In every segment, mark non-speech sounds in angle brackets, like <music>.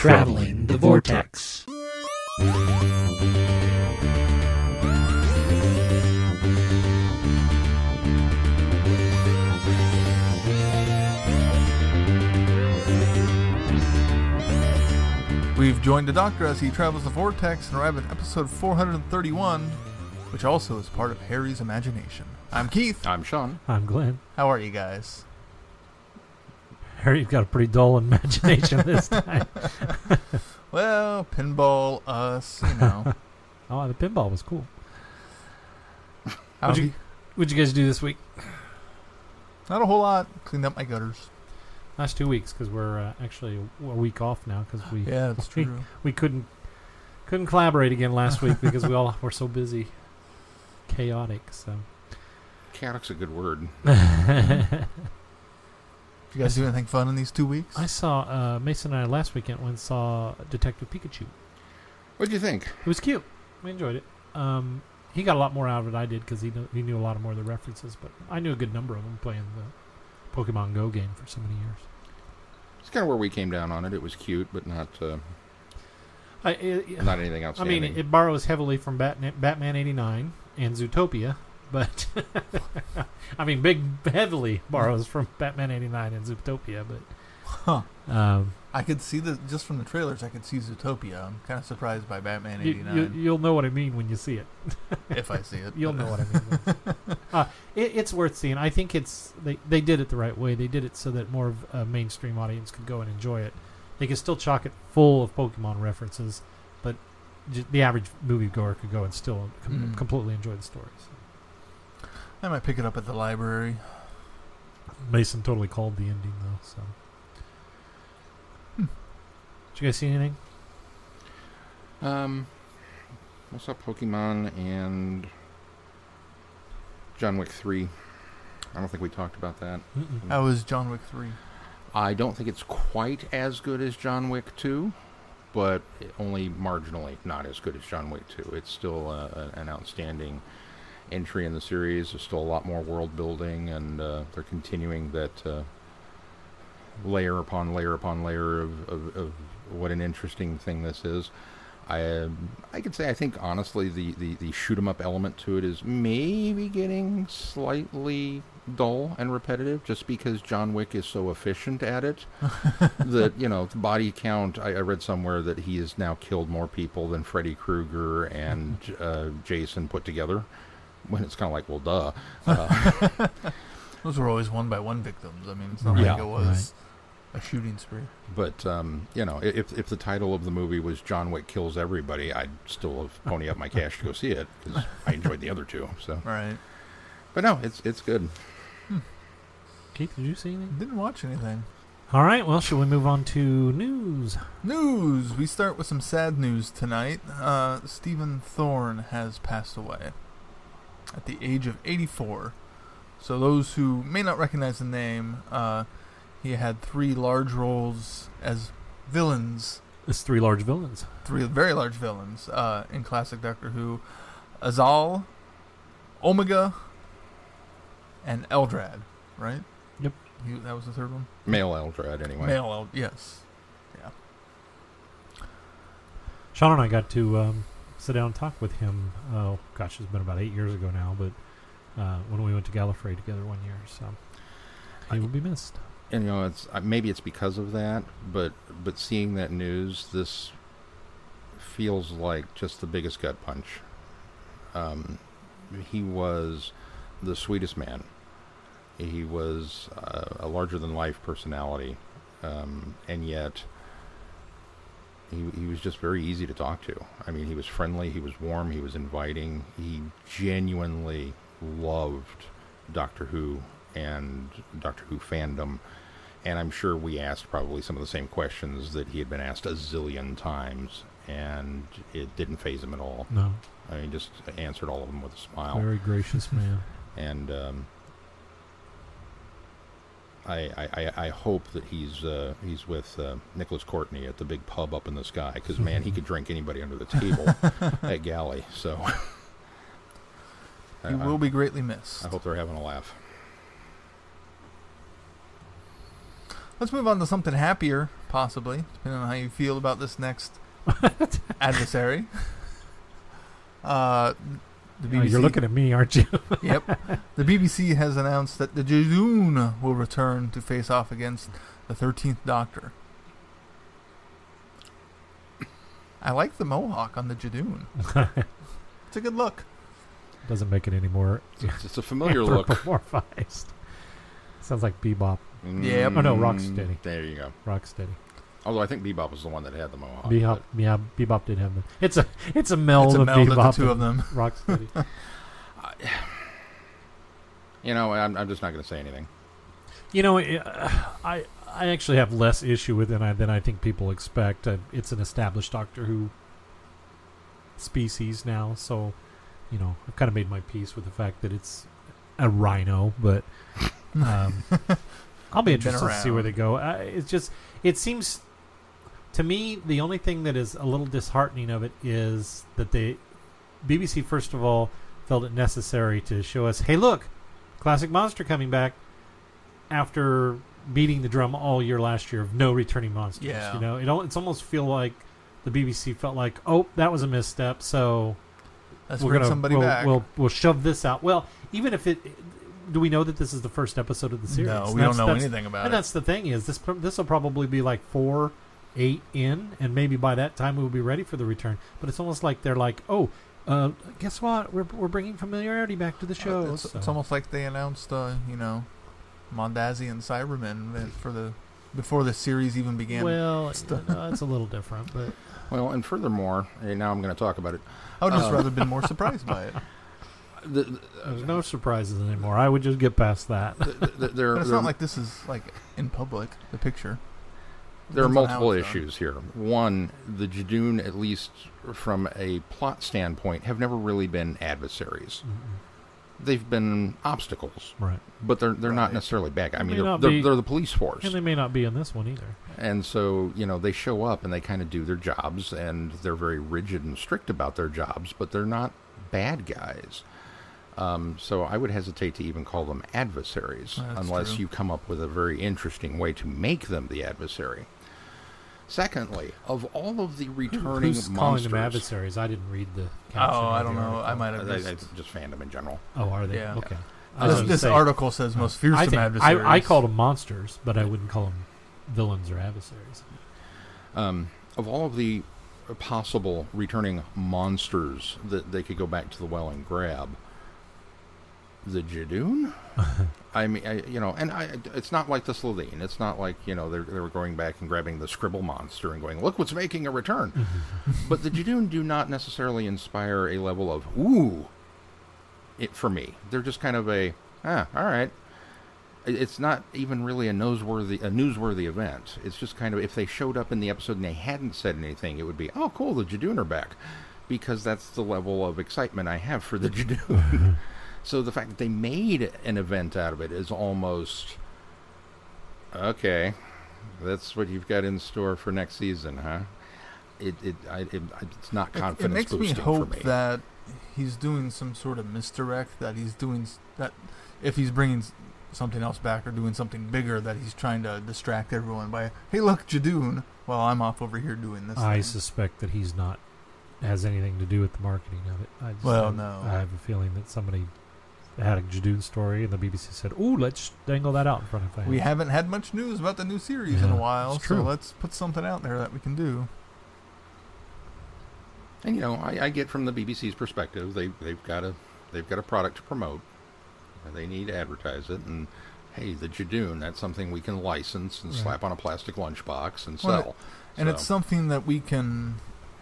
Traveling the Vortex. We've joined the Doctor as he travels the vortex and arrive at episode 431, which also is part of Harry's imagination. I'm Keith. I'm Sean. I'm Glenn. How are you guys? Harry, you've got a pretty dull imagination this time. <laughs> Well, pinball, us, you know. <laughs> oh, the pinball was cool. How What'd you- you- What'd you guys do this week? Not a whole lot. Cleaned up my gutters. Last two weeks, because we're uh, actually a, a week off now, because we Yeah, that's <laughs> we, true. we couldn't couldn't collaborate again last week because we all were so busy, chaotic. So Chaotic's a good word. Did you guys do anything fun in these two weeks? I saw uh, Mason and I last weekend went saw Detective Pikachu. What'd you think? It was cute. We enjoyed it. Um, he got a lot more out of it than I did because he knew, he knew a lot more of the references, but I knew a good number of them playing the Pokemon Go game for so many years. It's kind of where we came down on it. It was cute, but not uh, I, it, not anything else. I mean, it borrows heavily from Batman, Batman '89 and Zootopia, but <laughs> I mean, big heavily borrows from Batman '89 and Zootopia, but Huh. um, I could see the just from the trailers. I could see Zootopia. I'm kind of surprised by Batman '89. you, you'll know what I mean when you see it. <laughs> if I see it, <laughs> You'll know what I mean. uh, it, it's worth seeing. I think it's they they did it the right way. They did it so that more of a mainstream audience could go and enjoy it. They could still chock it full of Pokemon references, but j- the average moviegoer could go and still com- Mm. completely enjoy the stories. I might pick it up at the library. Mason totally called the ending though. So, Hmm. did you guys see anything? um, I saw Pokemon and John Wick 3. I don't think we talked about that. Mm-mm. How was John Wick Three? I don't think it's quite as good as John Wick 2, but only marginally not as good as John Wick 2. It's still uh, an outstanding entry in the series. There's still a lot more world building, and uh, they're continuing that uh, layer upon layer upon layer of, of, of what an interesting thing this is. I I could say I think honestly the, the, the shoot 'em up element to it is maybe getting slightly dull and repetitive just because John Wick is so efficient at it <laughs> that you know the body count I, I read somewhere that he has now killed more people than Freddy Krueger and <laughs> uh, Jason put together when it's kind of like well duh <laughs> uh, Those were always one by one victims. I mean, it's not Yeah. like it was a shooting spree. but um, you know if if the title of the movie was John Wick kills everybody I'd still have pony up my cash to go see it because I enjoyed the other two so All right. but no it's it's good Keith, did you see anything? Didn't watch anything. All right. Well, shall we move on to news? News. We start with some sad news tonight. Uh, Stephen Thorne has passed away at the age of 84. So those who may not recognize the name, uh, he had three large roles as villains, It's three large villains. three very large villains uh, in classic Doctor Who: Azal, Omega, and Eldrad. Right? Yep. He, that was the third one. male Eldrad anyway Male Eld. Yes. Yeah. Sean and I got to um, sit down and talk with him. Oh gosh, it's been about eight years ago now, but uh, when we went to Gallifrey together one year, so he I- will be missed. and you know it's uh, maybe it's because of that but but seeing that news this feels like just the biggest gut punch um he was the sweetest man he was uh, a larger than life personality um and yet he, he was just very easy to talk to. I mean, he was friendly, he was warm, he was inviting. He genuinely loved Doctor Who and Doctor Who fandom. And I'm sure we asked probably some of the same questions that he had been asked a zillion times, and it didn't phase him at all. No, I mean, just answered all of them with a smile. very gracious man. and um, I, I, I- I hope that he's uh, he's with uh, Nicholas Courtney at the big pub up in the sky because man, he could drink anybody under the table <laughs> at Galley. So He I- will be greatly missed. I hope they're having a laugh. Let's move on to something happier. possibly, depending on how you feel about this next <laughs> adversary. Uh, the Oh, you're looking at me, aren't you? <laughs> Yep. The BBC has announced that the Judoon will return to face off against the 13th Doctor. I like the mohawk on the Judoon. <laughs> It's a good look. Doesn't make it any more It's, it's a familiar look. anthropomorphized. Sounds like Bebop, Yep. Oh, no, Mm, Rocksteady. There you go. Rocksteady. Although I think Bebop was the one that had the mohawk. Bebop, yeah, Bebop did have the. It's a it's a meld it's a of meld of the Bebop two of them. <laughs> Rocksteady. but, <laughs> you know, I'm, I'm just not going to say anything. You know, uh, I I actually have less issue with it than I, than I think people expect. Uh, it's an established Doctor Who species now, so you know I've kind of made my peace with the fact that it's a rhino. But <laughs> um, I'll be interested to see where they go. Uh, it's just it seems to me the only thing that is a little disheartening of it is that they BBC first of all felt it necessary to show us, hey, look, classic monster coming back after beating the drum all year last year of no returning monsters. Yeah. You know, it it's almost feel like the BBC felt like, oh, that was a misstep, so Let's we're gonna somebody we'll, back. We'll we'll shove this out. Well, even if it, do we know that this is the first episode of the series? no, And we don't know anything about and it. that's the thing is this this will probably be like four, eight in, and maybe by that time we will be ready for the return. But it's almost like they're like, oh, uh, guess what? We're we're bringing familiarity back to the show. Uh, it's, so- it's almost like they announced, uh, you know, Mondazzi and Cybermen uh, for the before the series even began. well, <laughs> stuff. no, it's a little different, but Well, and furthermore, and now I'm going to talk about it. I would just uh, rather been more <laughs> surprised by it. The, the, there's no surprises anymore. I would just get past that. the, the, there, But it's not like this is like in public. The picture. There are Depends on how multiple issues here. One, the Judoon, at least from a plot standpoint, have never really been adversaries. Mm-mm. They've been obstacles, right, but they're they're not necessarily bad. I mean, they're, they're, be- they're the police force, and they may not be in this one either. and so you know they show up and they kind of do their jobs, and they're very rigid and strict about their jobs, but they're not bad guys. Um, so I would hesitate to even call them adversaries That's unless true. you come up with a very interesting way to make them the adversary. Secondly, of all of the returning Who's calling them adversaries? I didn't read the. Oh, caption I don't know. article. I might have they- missed. they- just fandom in general. Oh, are they? Yeah. Okay. I was This, this say- article says most I fearsome think adversaries. I, I called them monsters, but I wouldn't call them villains or adversaries. Um, of all of the possible returning monsters that they could go back to the well and grab, the Judoon. <laughs> I mean, I, you know, and I, it's not like the Slitheen. It's not like you know they they were going back and grabbing the Scribble monster and going, "Look what's making a return." <laughs> but the Judoon do not necessarily inspire a level of ooh. It for me, they're just kind of a ah, all right. It's not even really a newsworthy a newsworthy event. It's just kind of if they showed up in the episode and they hadn't said anything, it would be oh cool, the Judoon are back, because that's the level of excitement I have for the <laughs> Judoon. <laughs> so the fact that they made an event out of it is almost okay. That's what you've got in store for next season, huh? It it, I, it it's not It- It, confidence makes me boosting hope for me. that he's doing some sort of misdirect. That he's doing that if he's bringing something else back or doing something bigger, that he's trying to distract everyone by, hey, look, Judoon. Well, I'm off over here doing this. I thing." suspect that he's not has anything to do with the marketing of it. I just Well, have, no. I have a feeling that somebody had a Judoon story, and the BBC said, "Ooh, let's dangle that out in front of fans." we haven't had much news about the new series in a while, so let's put something out there that we can do. And you know, I, I get from the BBC's perspective, they they've got a they've got a product to promote. and They need to advertise it, and hey, the Judoon, that's something we can license and Right. slap on a plastic lunchbox and Well, sell. And So, it's something that we can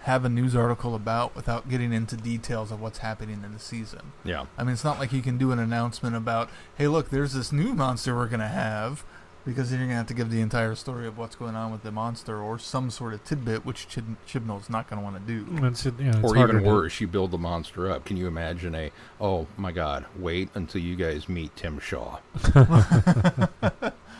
have a news article about without getting into details of what's happening in the season. yeah, I mean, it's not like you can do an announcement about, hey, look, there's this new monster we're going to have, because then you're going to have to give the entire story of what's going on with the monster or some sort of tidbit, which Chib- Chibnall's not going to want to do. It's, you know, it's or harder even to- worse, you build the monster up. Can you imagine a? Oh my God! Wait until you guys meet Tim Shaw. <laughs>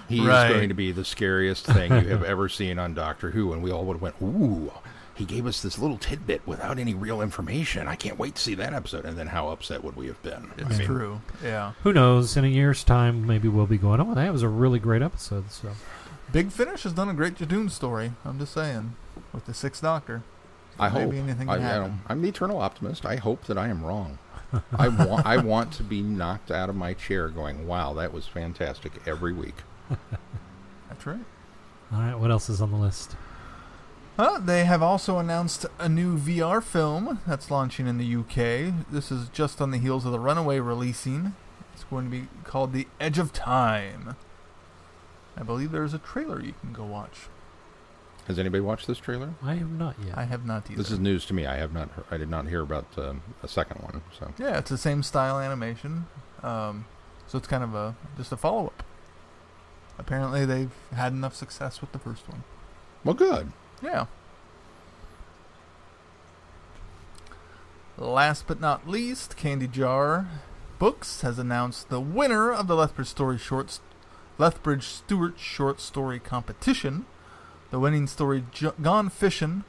He Right. is going to be the scariest thing you have ever seen on Doctor Who, and we all would have went, "Ooh." He gave us this little tidbit without any real information. I can't wait to see that episode. And then how upset would we have been? I It's mean, true. Yeah. Who knows? In a year's time, maybe we'll be going. Oh, that was a really great episode. So Big Finish has done a great Judoon story. I'm just saying, with the Sixth Doctor. I Maybe hope. anything I, can I happen. don't- I'm the eternal optimist. I hope that I am wrong. I <laughs> want. I want to be knocked out of my chair, going, "Wow, that was fantastic!" Every week. <laughs> That's right. All right, what else is on the list? Uh, they have also announced a new VR film that's launching in the UK. This is just on the heels of the Runaway releasing. It's going to be called The Edge of Time. I believe there's a trailer you can go watch. Has anybody watched this trailer? I have not yet. I have not either. This is news to me. I have not. he- I did not hear about um, a second one. So yeah, it's the same style animation. Um, so it's kind of a just a follow up. Apparently, they've had enough success with the first one. well, good. Yeah. Last but not least, Candy Jar Books has announced the winner of the Lethbridge Story Shorts Lethbridge Stewart Short Story Competition. The winning story, J- Gone Fishing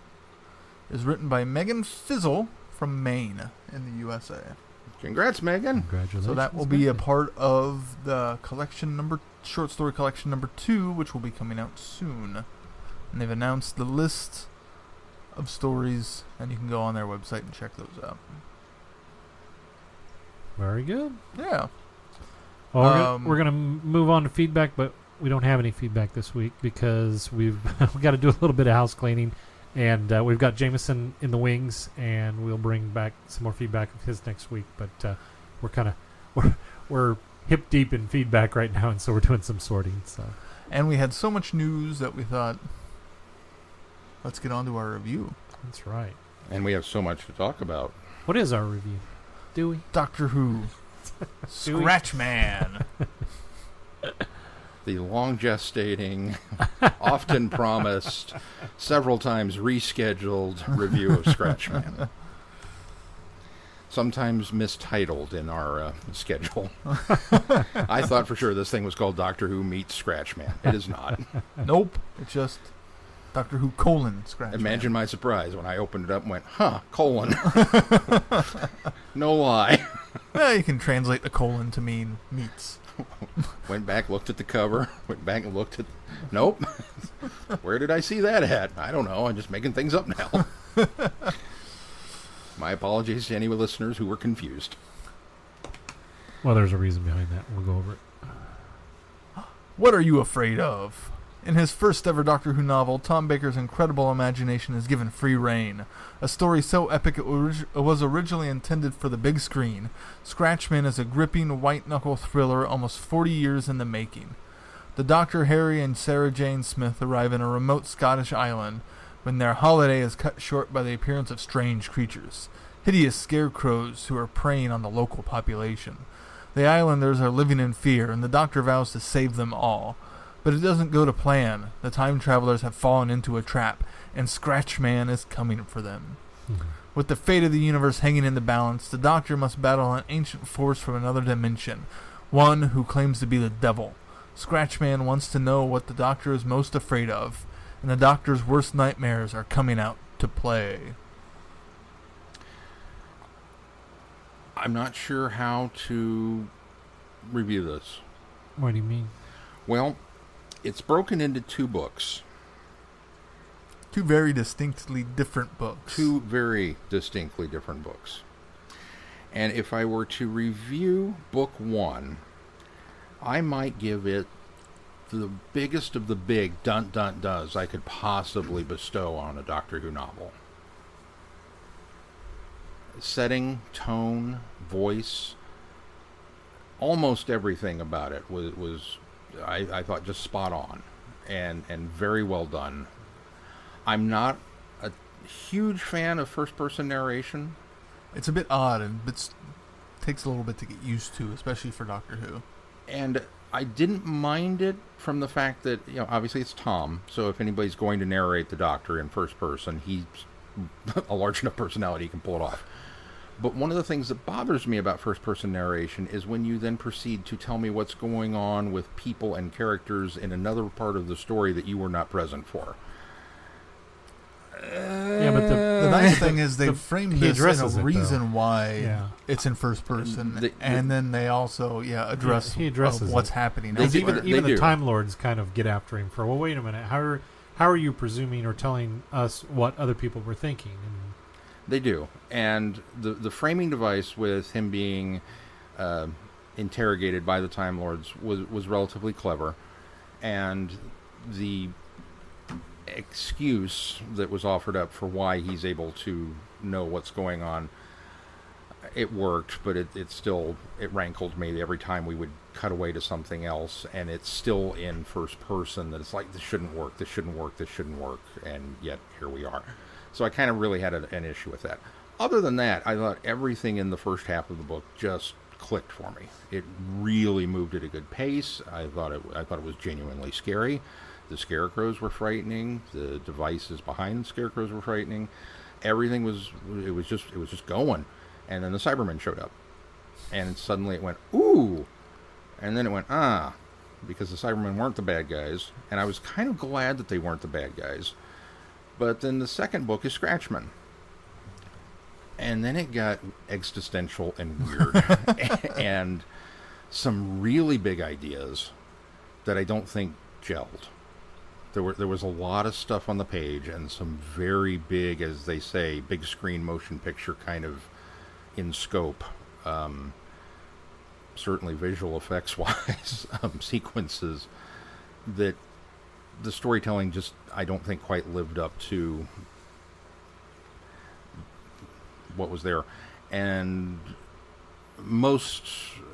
is written by Megan Fizzle from Maine in the USA. Congrats, Megan. Congratulations. So that will be a part of the collection number short story collection number two, which will be coming out soon. And they've announced the list of stories, and you can go on their website and check those out. very good. Yeah, Well, we're, Um, gonna, we're gonna move on to feedback, but we don't have any feedback this week because we've we got to do a little bit of house cleaning, and uh, we've got Jameson in the wings, and we'll bring back some more feedback of his next week. But uh, we're kind of <laughs> we're we're hip deep in feedback right now, and so we're doing some sorting. So and we had so much news that we thought, let's get on to our review. that's right. And we have so much to talk about. What is our review? Do we? Doctor Who, <laughs> Do? Scratch Man. <laughs> The long gestating, <laughs> often promised, several times rescheduled review of Scratchman. Sometimes mistitled in our uh, schedule. I thought for sure this thing was called Doctor Who Meets Scratchman. It is not. nope, it's just Doctor Who colon Scratch Imagine my surprise when I opened it up and went, huh, colon. <laughs> no lie. <laughs> Man. Yeah, you can translate the colon to mean meats. Went back, looked at the cover, went back and looked at. Nope. <laughs> Where did I see that at? I don't know. I'm just making things up now. My apologies to any listeners who were confused. Well, there's a reason behind that. We'll go over it. <gasps> What are you afraid of? In his first ever Doctor Who novel, Tom Baker's incredible imagination is given free rein. A story so epic it was originally intended for the big screen, Scratchman is a gripping white knuckle thriller almost 40 years in the making. The Doctor, Harry, and Sarah Jane Smith arrive in a remote Scottish island when their holiday is cut short by the appearance of strange creatures, hideous scarecrows who are preying on the local population. The islanders are living in fear, and the Doctor vows to save them all. But it doesn't go to plan. The time travelers have fallen into a trap, and Scratchman is coming for them. Mm-hmm. With the fate of the universe hanging in the balance, the Doctor must battle an ancient force from another dimension, one who claims to be the devil. Scratchman wants to know what the Doctor is most afraid of, and the Doctor's worst nightmares are coming out to play. I'm not sure how to review this. What do you mean? Well, it's broken into two books, Two very distinctly different books. two very distinctly different books. And if I were to review book one, I might give it the biggest of the big dun dun does I could possibly bestow on a Doctor Who novel. Setting, tone, voice, almost everything about it was was I, I thought just spot on and and very well done. I'm not a huge fan of first person narration. It's a bit odd and it takes a little bit to get used to, especially for Doctor Who. and I didn't mind it from the fact that you know obviously it's Tom, so if anybody's going to narrate the Doctor in first person, he's <laughs> a large enough personality he can pull it off. But one of the things that bothers me about first person narration is when you then proceed to tell me what's going on with people and characters in another part of the story that you were not present for. Uh, Yeah, but the- The nice <laughs> thing is they The- framed this in addresses a it, reason why Yeah. it's in first person, They- and then they also yeah address he addresses uh, what's it. happening. They Because even elsewhere. even they the. Time Lords kind of get after him for well, wait a minute, how are how are you presuming or telling us what other people were thinking? And They do, and the the framing device with him being uh, interrogated by the Time Lords was was relatively clever, and the excuse that was offered up for why he's able to know what's going on it worked but it, it still it rankled me every time we would cut away to something else. And it's still in first person that it's like this shouldn't work this shouldn't work this shouldn't work. And yet here we are so i kind of really had a, an issue with that. Other than that i thought everything in the first half of the book just clicked for me. It really moved at a good pace. I thought it i thought it was genuinely scary. The scarecrows were frightening. The devices behind the scarecrows were frightening. Everything was it was just it was just going. And then the cybermen showed up. And suddenly it went ooh. And then it went ah. Because the cybermen weren't the bad guys. And i was kind of glad that they weren't the bad guys but then the second book is scratchman and then it got existential and weird <laughs> and some really big ideas that i don't think gelled there were there was a lot of stuff on the page and some very big, as they say, big screen motion picture kind of in scope. Um, certainly visual effects wise <laughs> um, sequences that the storytelling just I don't think quite lived up to what was there, and most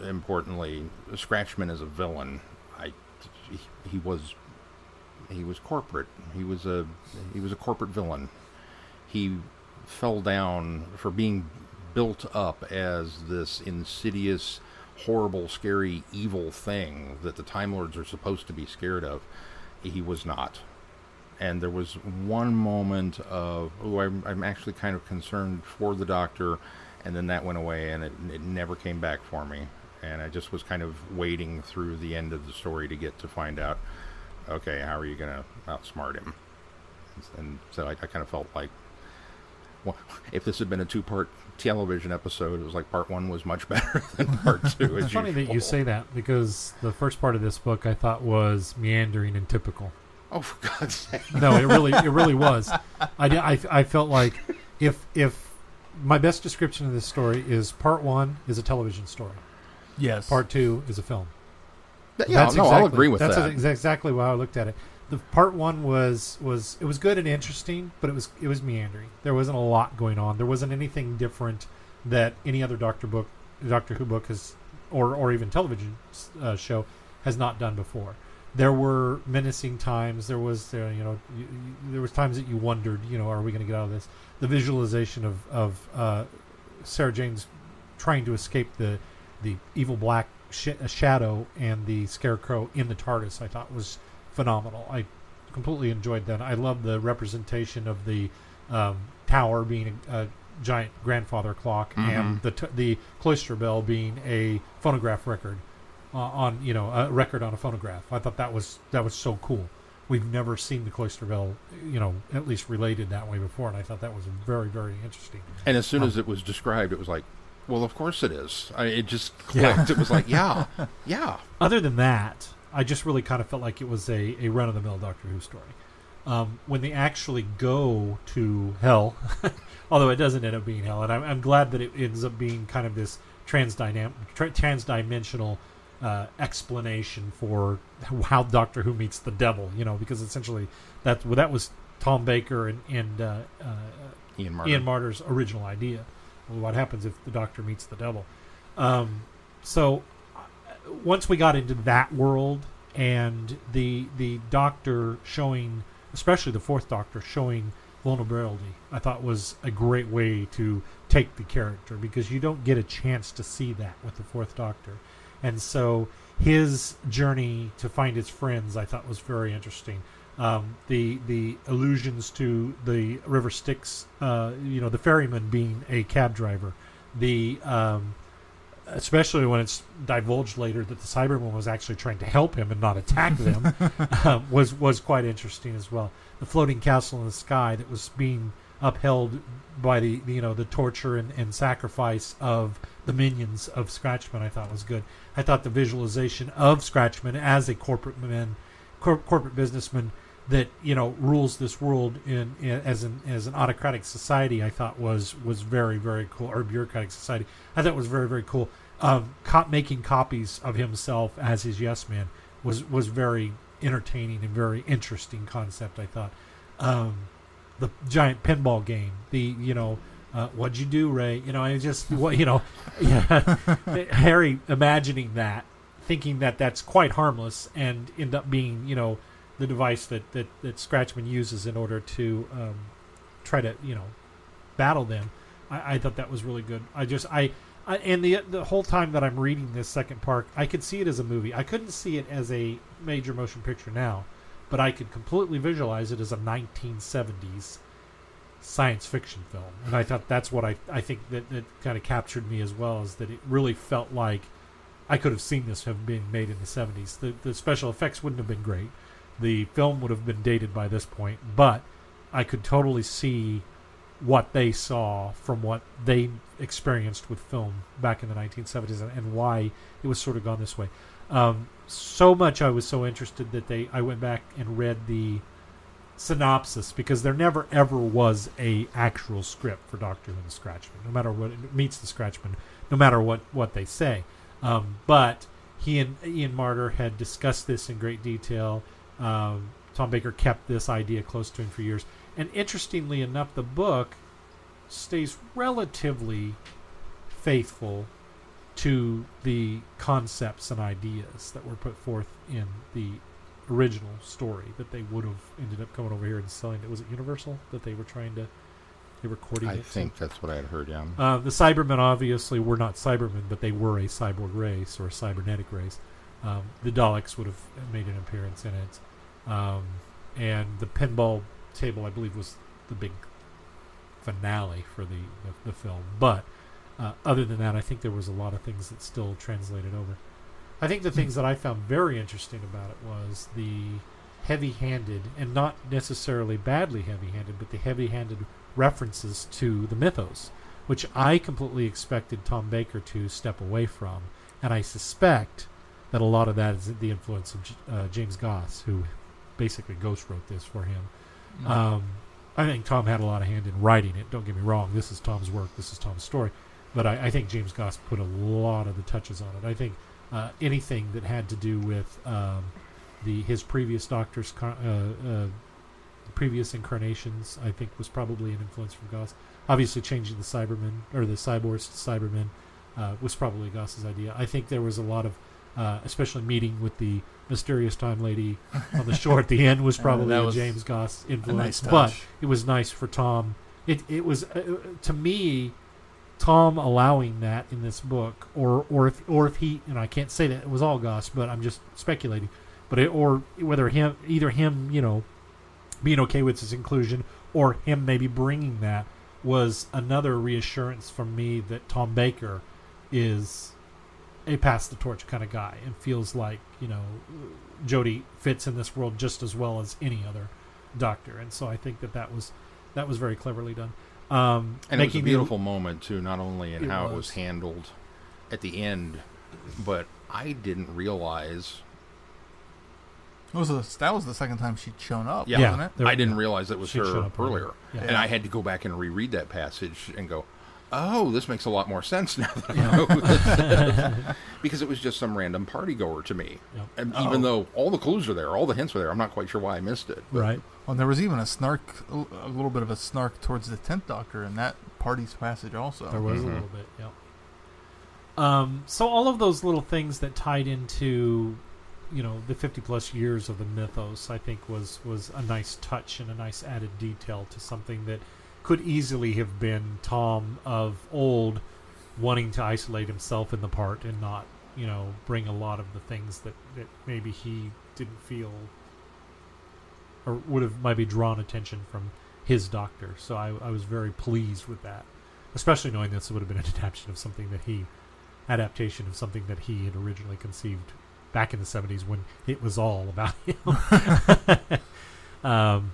importantly, Scratchman is a villain. I he, he was he was corporate. He was a he was a corporate villain. He fell down for being built up as this insidious, horrible, scary, evil thing that the Time Lords are supposed to be scared of. He was not. And there was one moment of, oh, I'm, I'm actually kind of concerned for the Doctor, and then that went away, and it, it never came back for me. And I just was kind of waiting through the end of the story to get to find out okay, how are you going to outsmart him? And so I, I kind of felt like, if this had been a two-part television episode, it was like part one was much <laughs> better than part two. it's as funny that you say that because the first part of this book I thought was meandering and typical. Oh, for God's sake! No, it really it really was. I, I I felt like if if my best description of this story is part one is a television story, yes, part two is a film. Yeah, no, I'll agree with that's that. That's exactly how I looked at it. The part one was was it was good and interesting, but it was it was meandering. There wasn't a lot going on. There wasn't anything different that any other Doctor book, Doctor Who book has, or or even television uh, show has not done before. There were menacing times. There was uh, you know you, you, there was times that you wondered you know are we going to get out of this? The visualization of of uh, Sarah Jane's trying to escape the the evil black sh- shadow and the scarecrow in the TARDIS, I thought was phenomenal. I completely enjoyed that. I love the representation of the um, tower being a, a giant grandfather clock and Mhm. the t- the cloister bell being a phonograph record uh, on you know a record on a phonograph. I thought that was that was so cool. We've never seen the cloister bell, you know, at least related that way before, and I thought that was very, very interesting. And as soon Um, as it was described, it was like, well, of course it is. I, it just Yeah. clicked. It was like, <laughs> yeah, yeah. other than that, I just really kind of felt like it was a, a run of the mill Doctor Who story. Um, when they actually go to hell, <laughs> although it doesn't end up being hell, and I'm, I'm glad that it ends up being kind of this trans dimensional uh, explanation for how Doctor Who meets the devil. You know, because essentially that well, that was Tom Baker and, and uh, uh, Ian Martin. Ian Marter's original idea. Well, what happens if the Doctor meets the devil? Um, so once we got into that world and the the Doctor showing, especially the Fourth Doctor showing vulnerability, I thought was a great way to take the character because you don't get a chance to see that with the Fourth Doctor, and so his journey to find his friends I thought was very interesting. Um, the the allusions to the River Styx, uh, you know, the ferryman being a cab driver, the um, especially when it's divulged later that the Cyberman was actually trying to help him and not attack them, <laughs> um, was was quite interesting as well. The floating castle in the sky that was being upheld by the you know the torture and, and sacrifice of the minions of Scratchman. I thought was good. I thought the visualization of Scratchman as a corporate man, cor- corporate businessman that you know rules this world in, in as an as an autocratic society. I thought was was very very cool, or bureaucratic society. I thought was very very cool. Um, making copies of himself as his yes man was was very entertaining and very interesting concept. I thought um, the giant pinball game, the you know. Uh, what'd you do, Ray? You know, I just what you know, <laughs> yeah, <laughs> Harry imagining that, thinking that that's quite harmless, and end up being you know the device that that, that Scratchman uses in order to um, try to you know battle them. I, I thought that was really good. I just I, I and the the whole time that I'm reading this second part, I could see it as a movie. I couldn't see it as a major motion picture now, but I could completely visualize it as a 1970s science fiction film. And I thought that's what I I think that that kind of captured me as well is that it really felt like I could have seen this have been made in the 70s. The the special effects wouldn't have been great. The film would have been dated by this point, but I could totally see what they saw from what they experienced with film back in the 1970s and, and why it was sort of gone this way. Um, so much I was so interested that they I went back and read the synopsis because there never ever was a actual script for Doctor Who and the Scratchman, no matter what it meets the Scratchman, no matter what what they say. Um, but he and Ian Marter had discussed this in great detail. Um, Tom Baker kept this idea close to him for years, and interestingly enough, the book stays relatively faithful to the concepts and ideas that were put forth in the original story that they would have ended up coming over here and selling it. Was it Universal that they were trying to they were courting I think that's what I had heard. Yeah. Uh, the Cybermen obviously were not Cybermen, but they were a cyborg race or a cybernetic race. Um, the Daleks would have made an appearance in it, um, and the pinball table, I believe, was the big finale for the the, the film. But uh, other than that, I think there was a lot of things that still translated over. I think the things that I found very interesting about it was the heavy-handed, and not necessarily badly heavy-handed, but the heavy-handed references to the mythos, which I completely expected Tom Baker to step away from, and I suspect that a lot of that is the influence of uh, James Goss, who basically ghost wrote this for him. Um, I think Tom had a lot of hand in writing it. Don't get me wrong. This is Tom's work. This is Tom's story. But I, I think James Goss put a lot of the touches on it. I think uh, anything that had to do with um, the his previous Doctor's uh, uh, previous incarnations, I think was probably an influence from Goss. Obviously, changing the Cybermen or the cyborgs to Cybermen uh, was probably Goss's idea. I think there was a lot of, uh, especially meeting with the mysterious time lady on the shore at the end was <laughs> Uh, probably was James Goss influence. nice but it was nice for Tom. It it was uh, to me, Tom allowing that in this book, or or if or if he and I can't say that it was all Goss, but I'm just speculating. But it, or whether him either him you know being okay with his inclusion or him maybe bringing that was another reassurance from me that Tom Baker is a pass the torch kind of guy and feels like you know Jodie fits in this world just as well as any other doctor, and so I think that that was that was very cleverly done. Um, And it was a the- beautiful moment too, not only in It how it was. was handled at the end, but I didn't realize. It was the, that was the second time she'd shown up, Yeah. wasn't it? There- I didn't yeah. realize it was She'd her up earlier. earlier, Yeah. and I had to go back and reread that passage and go, "Oh, this makes a lot more sense now that Yeah. I know." this." <laughs> because it was just some random party goer to me, Yep. and Oh. even though all the clues are there, all the hints are there, I'm not quite sure why I missed it. but- right. Well, and there was even a snark, a a little bit of a snark towards the tenth Doctor in that party's passage, also. There was Mhm. a little bit, yep. Um, so all of those little things that tied into, you know, the fifty plus years of the mythos, I think was was a nice touch and a nice added detail to something that could easily have been Tom of old, wanting to isolate himself in the part and not, you know, bring a lot of the things that that maybe he didn't feel or would have maybe drawn attention from his doctor. So I, I was very pleased with that, especially knowing this would have been an <laughs> adaptation of something that he, adaptation of something that he had originally conceived back in the '70s when it was all about him. <laughs> um,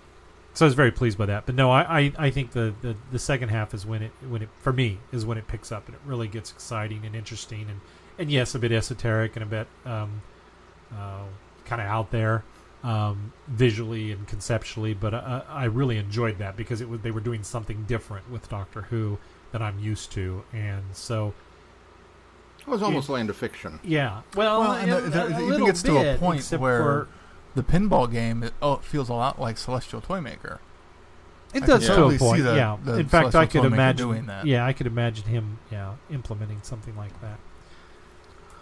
so I was very pleased by that. But no, I, I, I think the, the, the second half is when it when it for me is when it picks up and it really gets exciting and interesting and, and yes, a bit esoteric and a bit um, uh, kind of out there um, visually and conceptually. But I, I really enjoyed that because it was they were doing something different with Doctor Who than I'm used to, and so It was almost land of fiction. yeah. Well, Well, and a- the- the- a it even little gets to a point where for- The pinball game, it, oh, it feels a lot like Celestial Toymaker. It I does could to totally a point. the- yeah. the In fact, I could Toymaker imagine doing that. Yeah, I could imagine him. Yeah, implementing something like that.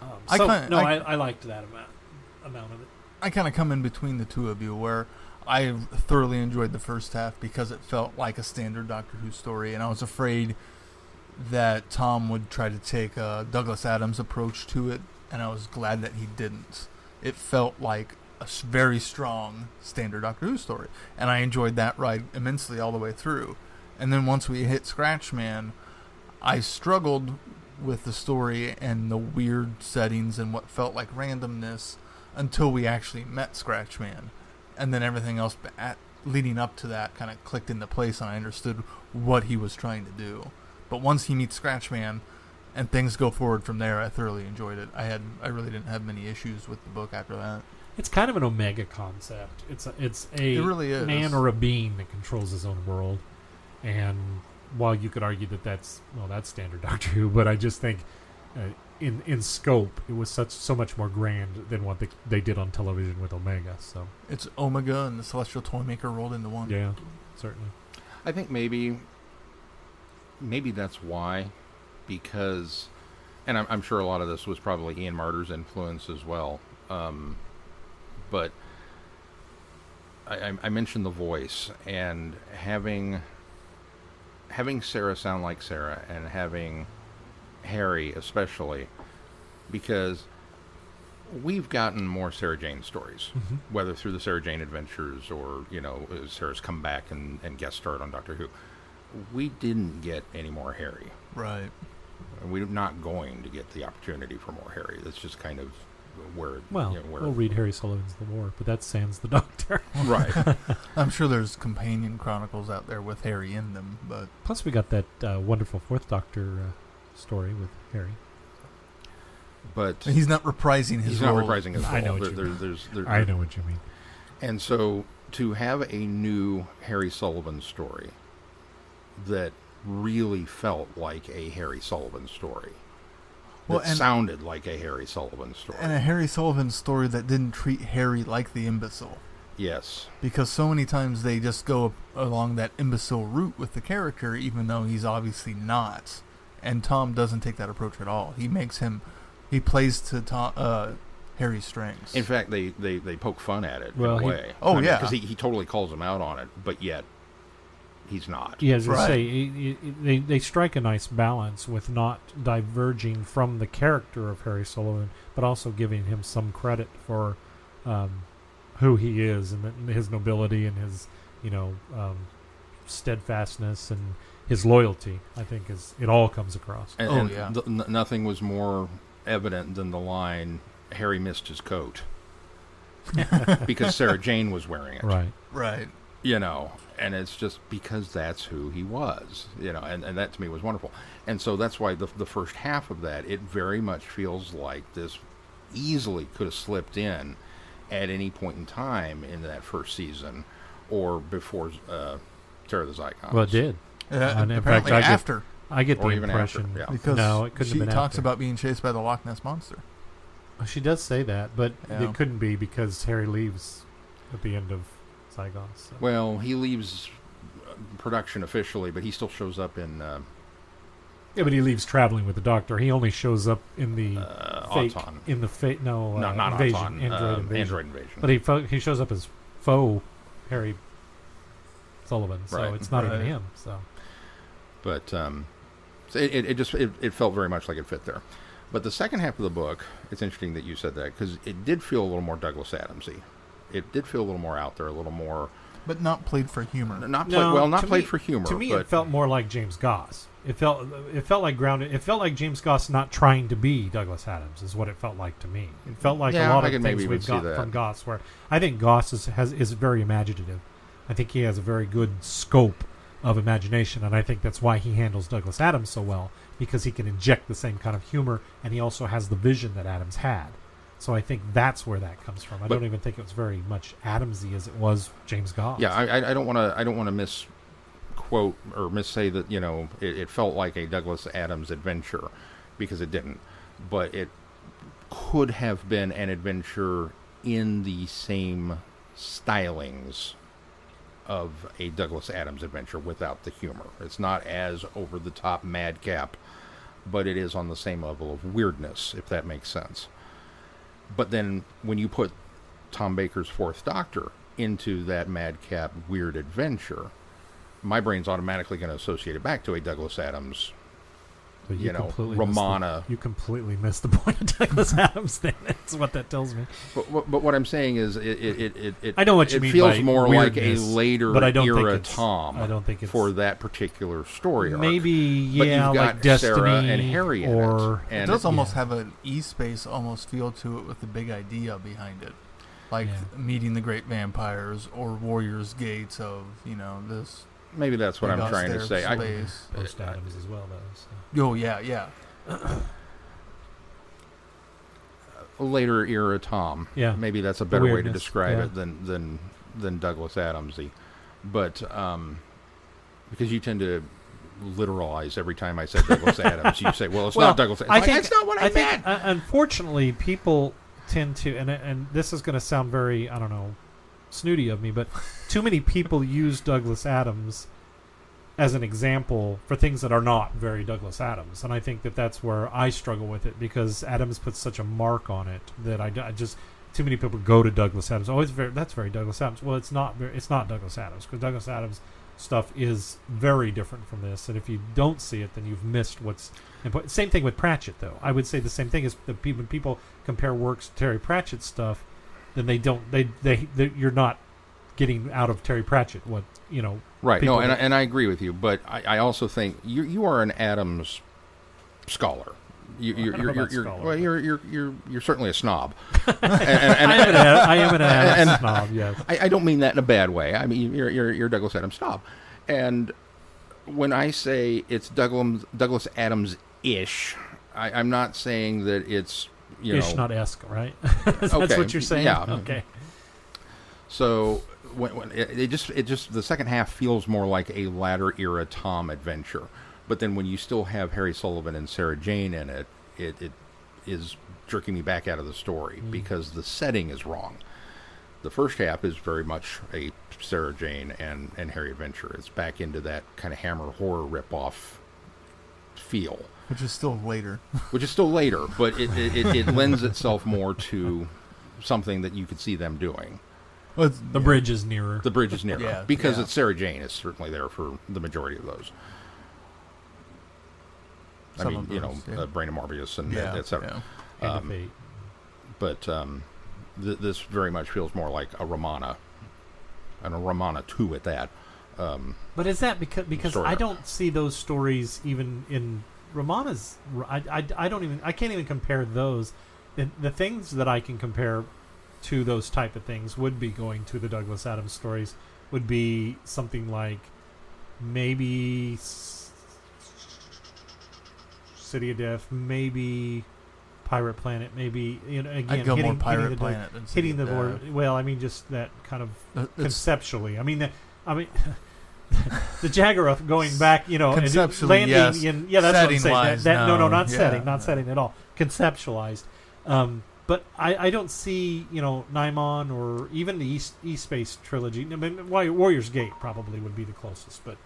Um, I kinda- no, I- I, I liked that amount amount of it. I kind of come in between the two of you, where I thoroughly enjoyed the first half because it felt like a standard Doctor Who story, and I was afraid that Tom would try to take a Douglas Adams approach to it, and I was glad that he didn't. It felt like a very strong standard Doctor Who story, and I enjoyed that ride immensely all the way through. And then once we hit Scratchman, I struggled with the story and the weird settings and what felt like randomness until we actually met Scratchman, and then everything else at, leading up to that kind of clicked into place, and I understood what he was trying to do. But once he meets Scratchman, and things go forward from there, I thoroughly enjoyed it. I had, I really didn't have many issues with the book after that. It's kind of an omega concept. It's a, it's a It really is. man or a being that controls his own world. And while you could argue that that's well, that's standard <laughs> Doctor Who, but I just think uh, in in scope it was such so much more grand than what they, they did on television with Omega. So It's Omega and the Celestial Toymaker rolled into one. yeah, certainly. I think maybe maybe that's why, because, and I'm, I'm sure a lot of this was probably Ian Marter's influence as well. Um, but I, I, mentioned the voice and having having Sarah sound like Sarah and having Harry especially because we've gotten more Sarah Jane stories Mm-hmm. whether through the Sarah Jane Adventures or you know uh, Sarah's come back and, and guest starred on Doctor Who. We didn't get any more Harry, Right. we're not going to get the opportunity for more Harry. That's just kind of where Well, you know, where we'll read Harry Sullivan's The War, but that's Sans the <laughs> Doctor. right. <laughs> I'm sure there's companion chronicles out there with Harry in them, but Plus, we got that uh, wonderful Fourth Doctor uh, story with Harry. But he's not reprising his he's not reprising his role. I know what There- you there- mean. there's, there- I know what you mean. And so to have a new Harry Sullivan story that really felt like a Harry Sullivan story. Well, that and- sounded like a Harry Sullivan story. And a Harry Sullivan story that didn't treat Harry like the imbecile. yes. Because so many times they just go along that imbecile route with the character, even though he's obviously not. And Tom doesn't take that approach at all. He makes him, he plays to Tom, uh, Harry's strengths. In fact, they, they, they poke fun at it Well, in a he- way. Oh, yeah. Because he, he totally calls him out on it, but yet he's not. Yeah, as I Right. say, it, it, they they strike a nice balance with not diverging from the character of Harry Sullivan, but also giving him some credit for um, who he is and the- his nobility and his you know um, steadfastness and his loyalty. I think is it all comes across. And, Oh, and yeah. th- n- nothing was more evident than the line, Harry missed his coat. <laughs> because Sarah Jane was wearing it. Right. right. you know and it's just because that's who he was you know and, and that to me was wonderful and so that's why the, the first half of that it very much feels like this easily could have slipped in at any point in time in that first season or before uh, Terror of the Zygons. Well, it did. Uh, And in apparently fact, I get- after. I get the even after, impression. yeah. Because no, it couldn't she have been talks after. about being chased by the Loch Ness Monster. Well, She does say that, but Yeah. it couldn't be because Harry leaves at the end of Zygon. So. Well, he leaves production officially, but he still shows up in uh, yeah, but he leaves traveling with the Doctor. He only shows up in the uh, fake Auton. in the fake. No, no, uh, not invasion, Auton. Android um, invasion. Android invasion. But he fo- he shows up as faux Harry Sullivan, so Right. it's not even him. So but um, so it, it just it, it felt very much like it fit there. But the second half of the book, it's interesting that you said that because it did feel a little more Douglas Adamsy. It did feel a little more out there, a little more But not played for humor. not play, well, not played me- for humor. To me, but it felt more like James Goss. It felt it felt like grounded. It felt like James Goss not trying to be Douglas Adams is what it felt like to me. It felt like Yeah, a lot I of things maybe we've even got from Goss, where I think Goss is has is very imaginative. I think he has a very good scope of imagination, and I think that's why he handles Douglas Adams so well because he can inject the same kind of humor, and he also has the vision that Adams had. So I think that's where that comes from. I But- don't even think it was very much Adamsy as it was James Goss. Yeah, I, I- I don't want to. I don't want to misquote or missay that. You know, it, it felt like a Douglas Adams adventure because it didn't, but it could have been an adventure in the same stylings of a Douglas Adams adventure without the humor. It's not as over the top madcap, but it is on the same level of weirdness, if that makes sense. But then when you put Tom Baker's Fourth Doctor into that madcap weird adventure, my brain's automatically going to associate it back to a Douglas Adams. But you know, completely missed the- Romana. you completely missed the point of Douglas <laughs> Adams. Then that's what that tells me. But, but, but what I'm saying is, it it, it, it, it I know what you it mean feels by more like a later but I don't think era it's- Tom. I don't think it's- for that particular story. arc. Maybe But yeah, you've got like Destiny Sarah and Harry in or it, It and does almost yeah. have an E space almost feel to it with the big idea behind it, like Yeah. meeting the great vampires or Warriors Gates of you know this. Maybe that's what I'm trying to austere say. I, Space. post Adams as well, though. So. oh yeah, yeah. later era Tom. Yeah. maybe that's a better way to describe yeah. it than than than Douglas Adamsy, but um, because you tend to literalize every time I say Douglas <laughs> Adams, you say, "Well, it's Well, not Douglas." It's I like, think that's not what I, I meant. think, uh, unfortunately, people tend to, and and this is going to sound very, I don't know, snooty of me, but too many people use Douglas Adams as an example for things that are not very Douglas Adams, and I think that that's where I struggle with it because Adams puts such a mark on it that I, I just too many people go to Douglas Adams. Oh, it's very that's very Douglas Adams. Well, it's not. Very, it's not Douglas Adams because Douglas Adams stuff is very different from this, and if you don't see it, then you've missed what's important. Same thing with Pratchett, though. I would say the same thing is that when people compare works to Terry Pratchett stuff, then they don't. They they, you're not getting out of Terry Pratchett what you know. Right. No, and that- and I agree with you, but I, I also think you you are an Adams scholar. You, you're, you're, you're, you're, well, you're, you're, you're, you're certainly a snob. <laughs> and, and, I am an, I am an Adams snob. Yes. I, I don't mean that in a bad way. I mean you're you're, you're Douglas Adams snob, and when I say it's Douglas Douglas Adams ish, I'm not saying that it's you Ish, know not esque, right? <laughs> That's Okay, what you're saying. yeah. Okay. So when, when it, it just it just the second half feels more like a latter era Tom adventure, but then when you still have Harry Sullivan and Sarah Jane in it, it, it is jerking me back out of the story Mm. because the setting is wrong. The first half is very much a Sarah Jane and, and Harry adventure. It's back into that kind of Hammer horror ripoff feel, Which is still later. <laughs> which is still later, but it, it, it, it lends itself more to something that you could see them doing. Well, The yeah. bridge is nearer. The bridge is nearer Yeah, because yeah. it's Sarah Jane is certainly there for the majority of those. I mean, of you know, those, yeah. uh, Brain of Morbius and Yeah, et cetera. yeah. Um. But um, th- this very much feels more like a Romana, and a Romana two at that. Um, But is that because because I don't see those stories even in Romana's? I, I, I don't even I can't even compare those. The, the things that I can compare to those type of things would be going to the Douglas Adams stories. Would be something like maybe City of Death, maybe Pirate Planet, maybe you know again hitting, more Pirate hitting the, Planet hitting the board. Well, I mean just that kind of it's- conceptually. I mean, I mean, <laughs> the Jagaroth going back, you know, and landing yes. in yeah, that's what I'm saying. That, that, no, no, no. not Yeah, setting, not no. setting at all. Conceptualized, um, but I, I don't see you know Nimon or even the East East Space trilogy. I mean, Warriors Gate probably would be the closest, but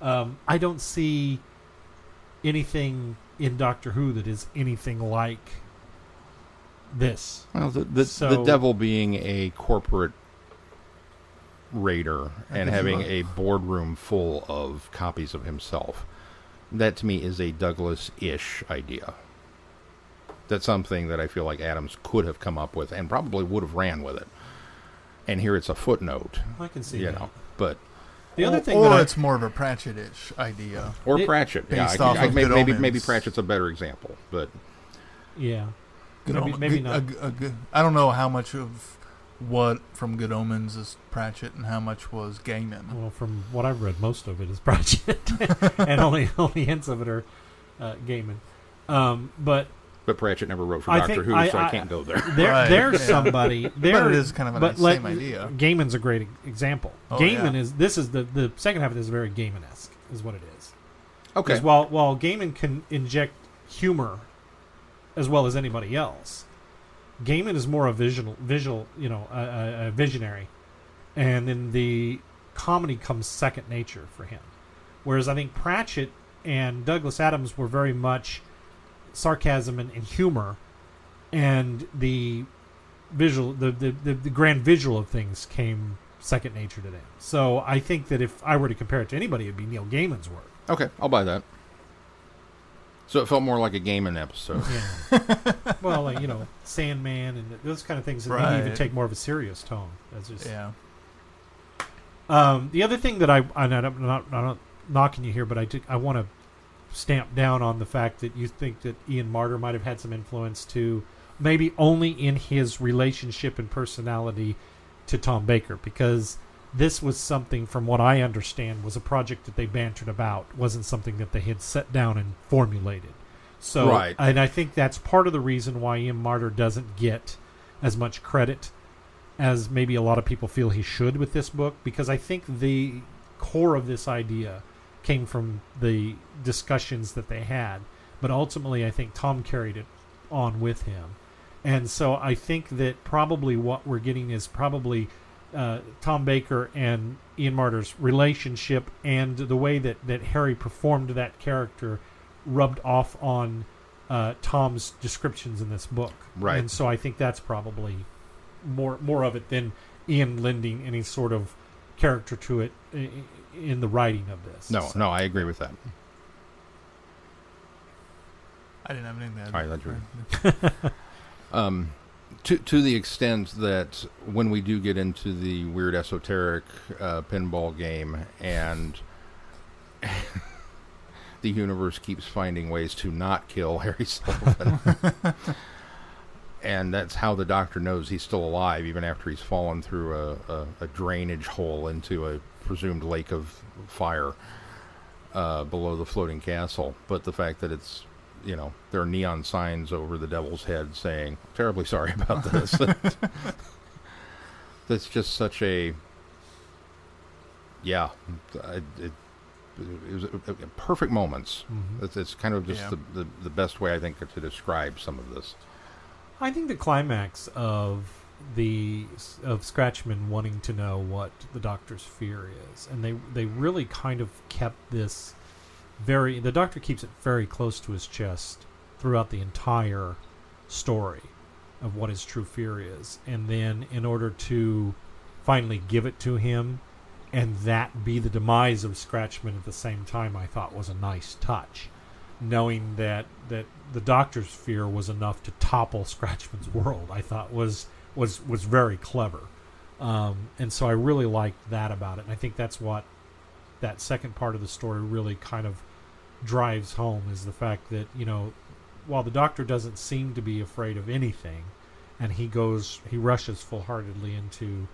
um, I don't see anything in Doctor Who that is anything like this. well, the the, the devil being a corporate raider and having a boardroom full of copies of himself, that to me is a Douglas-ish idea. That's something that I feel like Adams could have come up with and probably would have ran with it. And here it's a footnote, I can see you that. know. But The other or, thing or that I, it's more of a Pratchett-ish idea. or It- Pratchett, yeah, I based could- off I- of maybe, Good maybe maybe Pratchett's a better example, but yeah. Good Maybe- Omen- maybe good- not. a g- a good- I don't know how much of what from Good Omens is Pratchett and how much was Gaiman. Well, from what I've read, most of it is <laughs> Pratchett, <laughs> and only only hints of it are uh, Gaiman. Um, but But Pratchett never wrote for I Doctor Who, I- so I, I- can't go there. <laughs> there, Right, there's yeah. somebody. There, but it is kind of a but nice, let- same idea. Gaiman's a great e- example. Oh, Gaiman yeah. is this is the the second half of this is very Gaiman-esque, is what it is. Okay. Because while while Gaiman can inject humor as well as anybody else, Gaiman is more a visual visual you know a, a, visionary, and then the comedy comes second nature for him. Whereas I think Pratchett and Douglas Adams were very much sarcasm and, and humor, and the visual the, the, the, the grand visual of things came second nature to them. So I think that if I were to compare it to anybody, it'd be Neil Gaiman's work. Okay, I'll buy that. So it felt more like a Gaiman episode. Yeah. <laughs> well, like, you know, Sandman and those kind of things that maybe even take more of a serious tone. That's just. Yeah. Um, the other thing that I, I'm not, I'm not, I'm not knocking you here, but I do, I want to stamp down on the fact that you think that Ian Marter might have had some influence to maybe only in his relationship and personality to Tom Baker because this was something from what I understand was a project that they bantered about. Wasn't something that they had set down and formulated. So Right. and I think that's part of the reason why Ian Marter doesn't get as much credit as maybe a lot of people feel he should with this book because I think the core of this idea came from the discussions that they had. But ultimately I think Tom carried it on with him. And so I think that probably what we're getting is probably uh, Tom Baker and Ian Marter's relationship and the way that, that Harry performed that character rubbed off on uh, Tom's descriptions in this book. Right. And so I think that's probably more more of it than Ian lending any sort of character to it i- i- in the writing of this. No, So- no, I agree with that. I didn't have anything to add. All right, that's right. <laughs> Um, to to the extent that when we do get into the weird esoteric uh, pinball game and <laughs> the universe keeps finding ways to not kill Harry Sullivan. <laughs> and that's how the doctor knows he's still alive even after he's fallen through a, a, a drainage hole into a presumed lake of fire uh, below the floating castle. But the fact that it's you know, there are neon signs over the devil's head saying, terribly sorry about <laughs> this. <laughs> That's just such a, yeah, it, it, it was a, a perfect moments. Mhm. It's, it's kind of just Yeah. the, the, the best way, I think, to describe some of this. I think the climax of the of Scratchman wanting to know what the doctor's fear is, and they they really kind of kept this very. The doctor keeps it very close to his chest throughout the entire story of what his true fear is, and then in order to finally give it to him, and that be the demise of Scratchman at the same time, I thought was a nice touch knowing that that the doctor's fear was enough to topple Scratchman's world, I thought was was was very clever, um, and so I really liked that about it. And I think that's what that second part of the story really kind of drives home is the fact that you know while the doctor doesn't seem to be afraid of anything, and he goes he rushes full heartedly into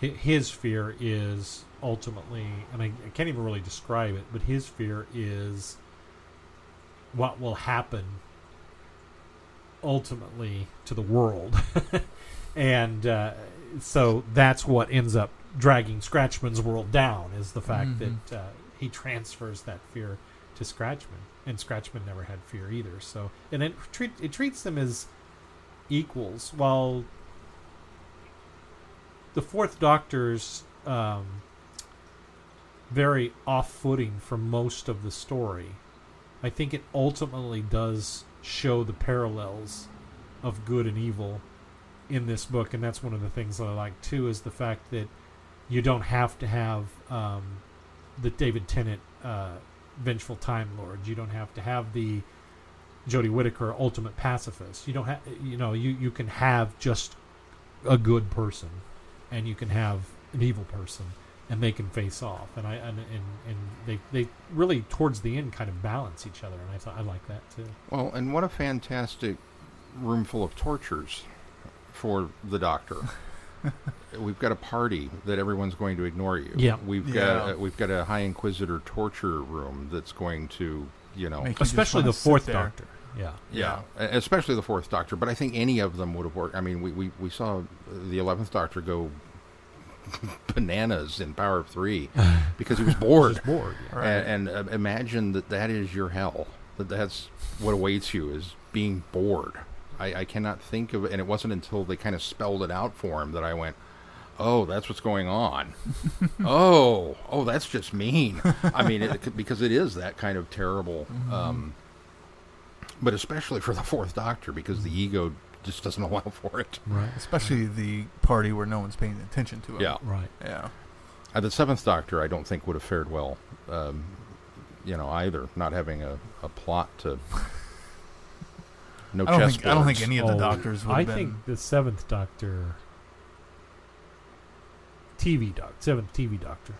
his fear is ultimately, and I, I can't even really describe it, but his fear is what will happen ultimately to the world. <laughs> and uh, so that's what ends up dragging Scratchman's world down is the fact Mhm. that uh, he transfers that fear to Scratchman. And Scratchman never had fear either. So and it treat, it treats them as equals while the fourth doctor's um, very off-footing for most of the story I think it ultimately does show the parallels of good and evil in this book, and that's one of the things that I like too is the fact that you don't have to have um, the David Tennant uh, vengeful Time Lord. You don't have to have the Jodie Whittaker ultimate pacifist. You don't have, you know, you you can have just a good person, and you can have an evil person, and they can face off. And I and and, and they they really towards the end kind of balance each other, and I thought I like that too. Well, and what a fantastic room full of tortures for the doctor. <laughs> <laughs> we've got a party that everyone's going to ignore you. Yeah. we've Yeah. got uh, we've got a High Inquisitor torture room that's going to you know Make you Especially wanna the fourth there. Doctor. Yeah. Yeah, e- especially the fourth Doctor. But I think any of them would have worked. I mean, we, we, we saw the eleventh Doctor go <laughs> bananas in Power of Three <laughs> because he was bored. Just bored. Yeah. Right. And, and uh, imagine that that is your hell. That that's what awaits you is being bored. I, I cannot think of it. And it wasn't until they kind of spelled it out for him that I went, "Oh, that's what's going on." <laughs> oh, oh, that's just mean. I mean, it, because it is that kind of terrible. Um, but especially for the Fourth Doctor, because the ego just doesn't <laughs> allow for it. Right. Especially the party where no one's paying attention to it. Yeah. Right. Yeah. Uh, the Seventh Doctor, I don't think would have fared well, um, you know, either. Not having a, a plot to. <laughs> No I don't chess think I don't think any of the Oh, doctors would I have been. think the seventh Doctor, TV Doctor, seventh TV Doctor.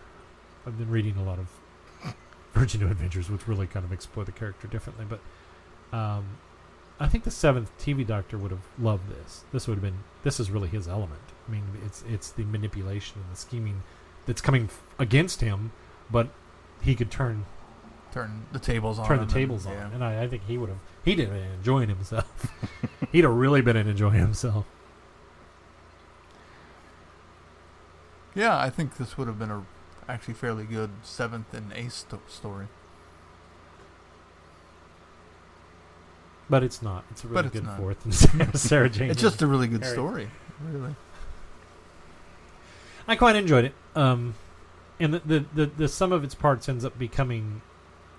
I've been reading a lot of Virgin New Adventures, which really kind of explore the character differently. But um, I think the seventh TV Doctor would have loved this. This would have been. This is really his element. I mean, it's it's the manipulation and the scheming that's coming f- against him, but he could turn turn the tables on. turn the him tables and, on, yeah. and I, I think he would have. He'd have been enjoying himself. <laughs> He'd have really been enjoying himself. Yeah, I think this would have been a actually fairly good seventh and eighth sto- story. But it's not. It's a really it's good not. fourth. And Sarah, <laughs> Sarah Jane. It's just a really good Harry. story. Really. I quite enjoyed it. Um, and the, the, the, the sum of its parts ends up becoming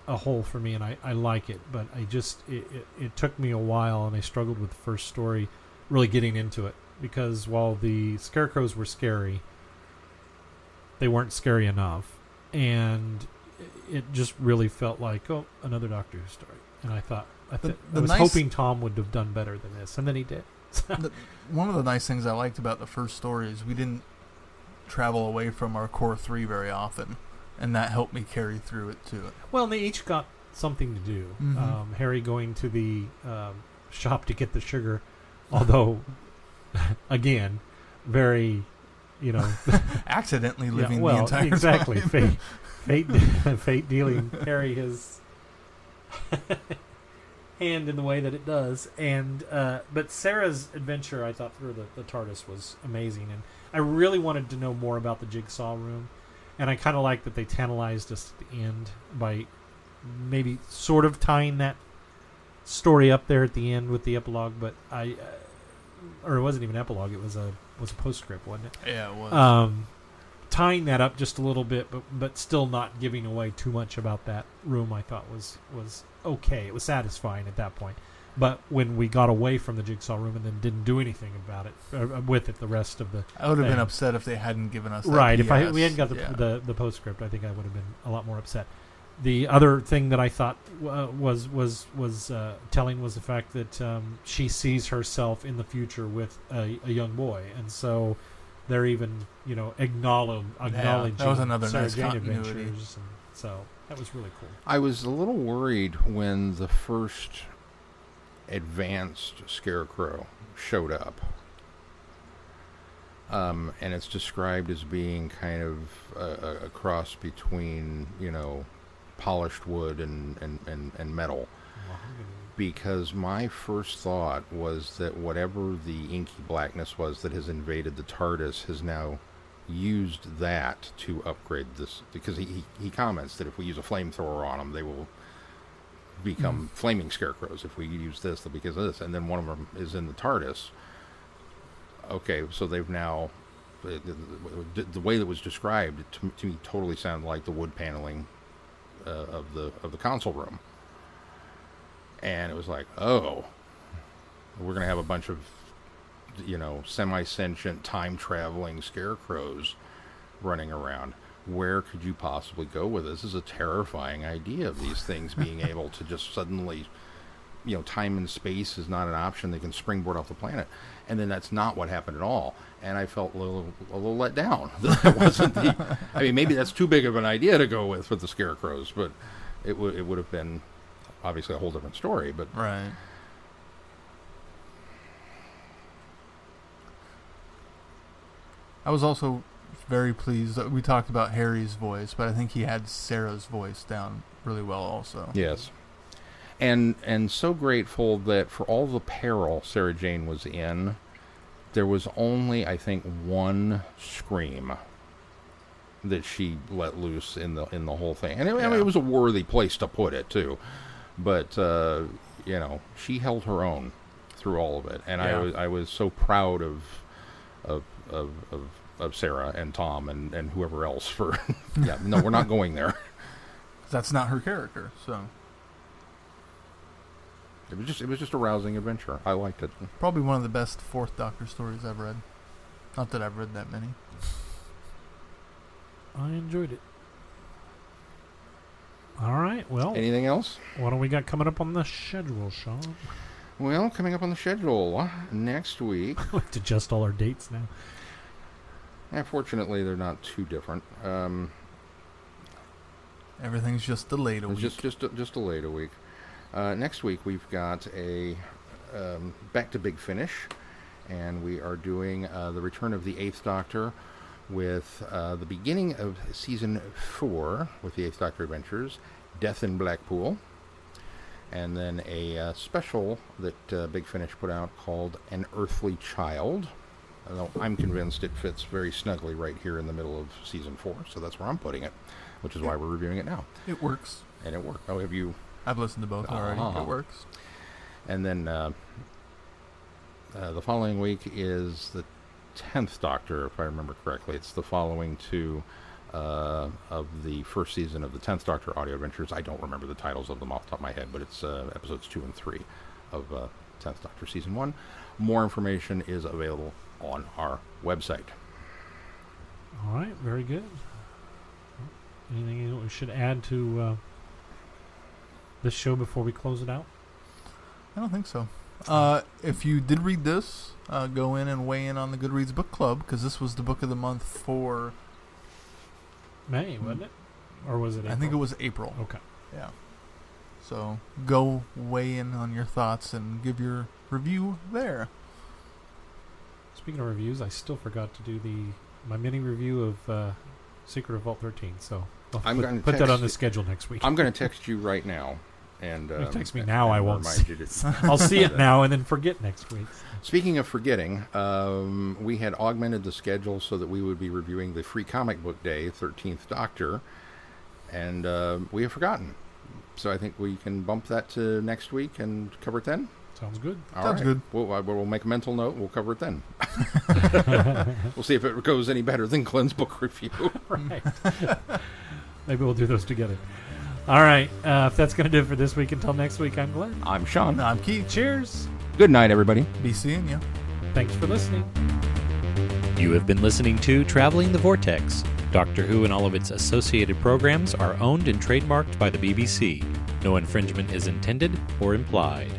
a whole for me, and I, I like it. But I just it, it, it took me a while, and I struggled with the first story, really getting into it because while the scarecrows were scary, they weren't scary enough, and it just really felt like oh another Doctor Who story. And I thought I, th- the I was nice- hoping Tom would have done better than this, and then he did. <laughs> One of the nice things I liked about the first story is we didn't travel away from our core three very often, and that helped me carry through it too. Well, they each got something to do. Mhm. Um, Harry going to the um, shop to get the sugar, although, <laughs> again, very, you know, <laughs> Accidentally yeah, living well, the entire exactly. time. Fate, <laughs> fate, fate dealing Harry his hand in the way that it does, and uh, but Sarah's adventure, I thought through the, the TARDIS was amazing, and I really wanted to know more about the Jigsaw room, and I kind of like that they tantalized us at the end by maybe sort of tying that story up there at the end with the epilogue, but I, uh, or it wasn't even epilogue; it was a was a postscript, wasn't it? Yeah, it was. um, tying that up just a little bit, but but still not giving away too much about that room. I thought was was okay. It was satisfying at that point. But when we got away from the jigsaw room and then didn't do anything about it uh, with it, the rest of the I would have been upset if they hadn't given us that right, if I we hadn't got the, Yeah. the the postscript, I think I would have been a lot more upset. The other thing that I thought uh, was was was uh, telling was the fact that um, she sees herself in the future with a, a young boy, and so they're even you know acknowledge, acknowledging that was another Sarah nice Jane continuity. adventures, and so that was really cool. I was a little worried when the first advanced scarecrow showed up. Um, and it's described as being kind of a, a, cross between, you know, polished wood and, and, and, and metal. Because my first thought was that whatever the inky blackness was that has invaded the TARDIS has now used that to upgrade this. Because he, he, he comments that if we use a flamethrower on them, they will become flaming scarecrows. If we use this, because of this. And then one of them is in the TARDIS. Okay, so they've now. The, way that was described to, me totally sounded like the wood paneling uh, of the of the console room and it was like, oh, we're gonna have a bunch of, you know, semi-sentient, time-traveling scarecrows running around. Where could you possibly go with this? This is a terrifying idea of these things <laughs> being able to just suddenly, you know, time and space is not an option. They can springboard off the planet, and then that's not what happened at all. And I felt a little, a little let down. <laughs> that wasn't the. I mean, maybe that's too big of an idea to go with with the scarecrows, but it would, it would have been obviously a whole different story. But Right. I was also very pleased we talked about Harry's voice, but I think he had Sarah's voice down really well also. Yes. And and so grateful that for all the peril Sarah Jane was in, there was only I think one scream that she let loose in the in the whole thing. And it, I mean, it was a worthy place to put it too. But uh, you know, she held her own through all of it, and I was I was so proud of of of of, of Sarah and Tom and and whoever else for <laughs> yeah no we're not going there. <laughs> That's not her character, so It was just it was just a rousing adventure. I liked it. probably one of the best Fourth Doctor stories I've read. Not that I've read that many. I enjoyed it. All right. Well, Anything else? what do we got coming up on the schedule, Sean? Well, coming up on the schedule next week. <laughs> We have to adjust all our dates now. Unfortunately, they're not too different. Um, Everything's just delayed a week. just just just delayed a week. Uh, next week we've got a um, back to Big Finish, and we are doing uh, the return of the Eighth Doctor with uh, the beginning of season four with the Eighth Doctor Adventures, Death in Blackpool, and then a uh, special that uh, Big Finish put out called An Earthly Child. Although I'm convinced it fits very snugly right here in the middle of season four, so that's where I'm putting it, which is why we're reviewing it now, it works. and it worked. Oh, have you? I've listened to both already. Ah. It works. And then uh, uh, the following week is the tenth Doctor, if I remember correctly. It's the following to uh, of the first season of the tenth Doctor audio adventures. I don't remember the titles of them off the top of my head, but it's uh, episodes two and three of uh, tenth Doctor season one. More information is available on our website. All right. Very good. Anything we should add to uh, this show before we close it out? I don't think so. Uh, if you did read this, uh, go in and weigh in on the Goodreads book club because this was the book of the month for. May wasn't it, or was it? April? I think it was April. Okay. Yeah. So go weigh in on your thoughts and give your review there. Speaking of reviews, I still forgot to do the my mini review of uh, Secret of Vault 13. So I'll I'm put, gonna put that on the schedule next week. I'm going to text you right now. And You um, text me now, I won't see to- <laughs> I'll see it <laughs> now and then forget next week. Speaking of forgetting, um, we had augmented the schedule so that we would be reviewing the free comic book day, 13th Doctor, and uh, we have forgotten. So I think we can bump that to next week and cover it then. Sounds good. All Sounds right. good. We'll, uh, we'll make a mental note. We'll cover it then. <laughs> <laughs> we'll see if it goes any better than Glenn's book review. <laughs> right. Maybe we'll do those together. All right. Uh, if that's going to do it for this week, until next week, I'm Glenn. I'm Sean. I'm Keith. Cheers. Good night, everybody. Be seeing you. Thanks for listening. You have been listening to Traveling the Vortex. Doctor Who and all of its associated programs are owned and trademarked by the BBC. No infringement is intended or implied.